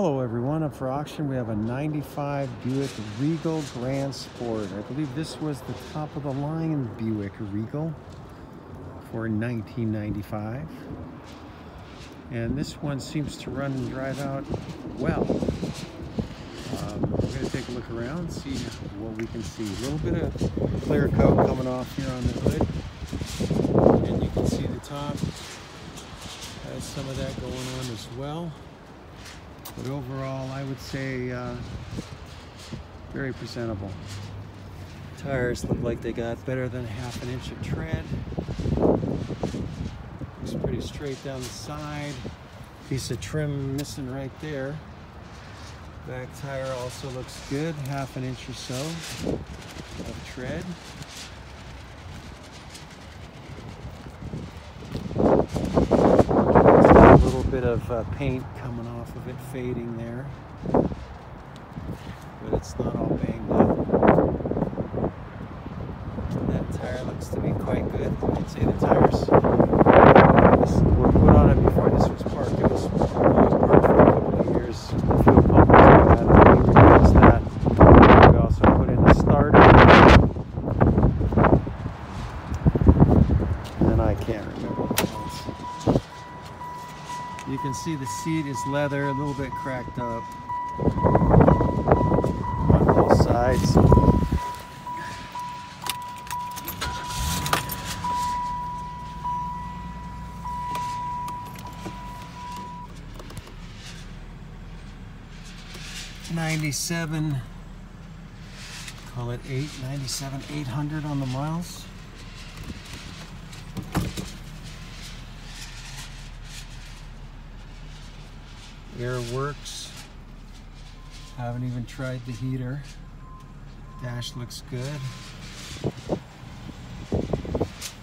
Hello everyone, up for auction we have a 95 Buick Regal Grand Sport. I believe this was the top of the line Buick Regal for 1995. And this one seems to run and drive out well. Um, we're going to take a look around, see what we can see. A little bit of clear coat coming off here on the hood. And you can see the top has some of that going on as well. But overall, I would say uh, very presentable. Tires look like they got better than half an inch of tread. Looks pretty straight down the side. Piece of trim missing right there. Back tire also looks good, half an inch or so of tread. A little bit of uh, paint of it, fading there. But it's not all banged up. That tire looks to be quite good. I'd say the tires were put on it before this was parked. It was, parked for a couple of years. The fuel. We. We also put in starter. And I can't remember. You can see the seat is leather, a little bit cracked up on both sides. Ninety-seven, call it eight, ninety-seven, eight hundred on the miles. Air works. Haven't even tried the heater. Dash looks good.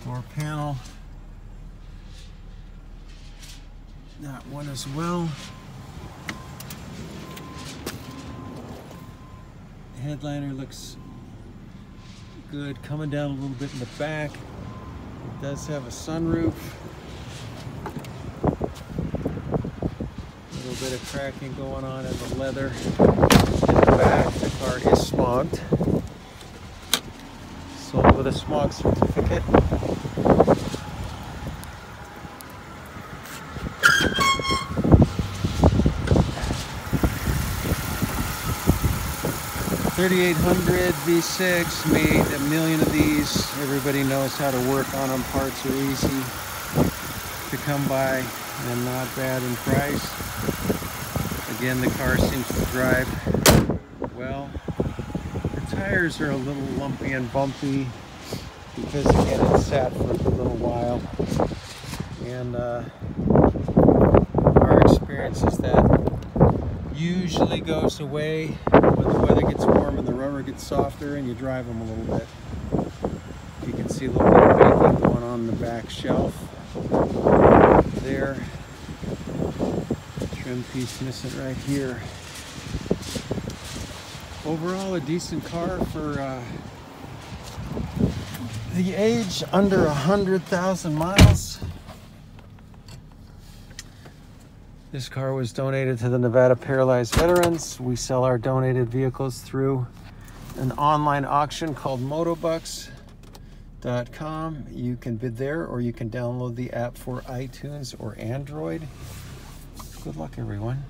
Door panel. That one as well. Headliner looks good. Coming down a little bit in the back. It does have a sunroof. Little bit of cracking going on in the leather in the back. The car is smogged. Sold with a smog certificate. Thirty-eight hundred V6 made a million of these. Everybody knows how to work on them. Parts are easy to come by and not bad in price. Again, the car seems to drive well. The tires are a little lumpy and bumpy because again it sat for a little while. And uh, our experience is that usually goes away when the weather gets warm and the rubber gets softer and you drive them a little bit. You can see a little bit of baking going on the back shelf there. Trim piece missing right here. Overall, a decent car for uh, the age under a hundred thousand miles. This car was donated to the Nevada Paralyzed Veterans. We sell our donated vehicles through an online auction called motobucks.com. You can bid there or you can download the app for iTunes or Android. Good luck, everyone.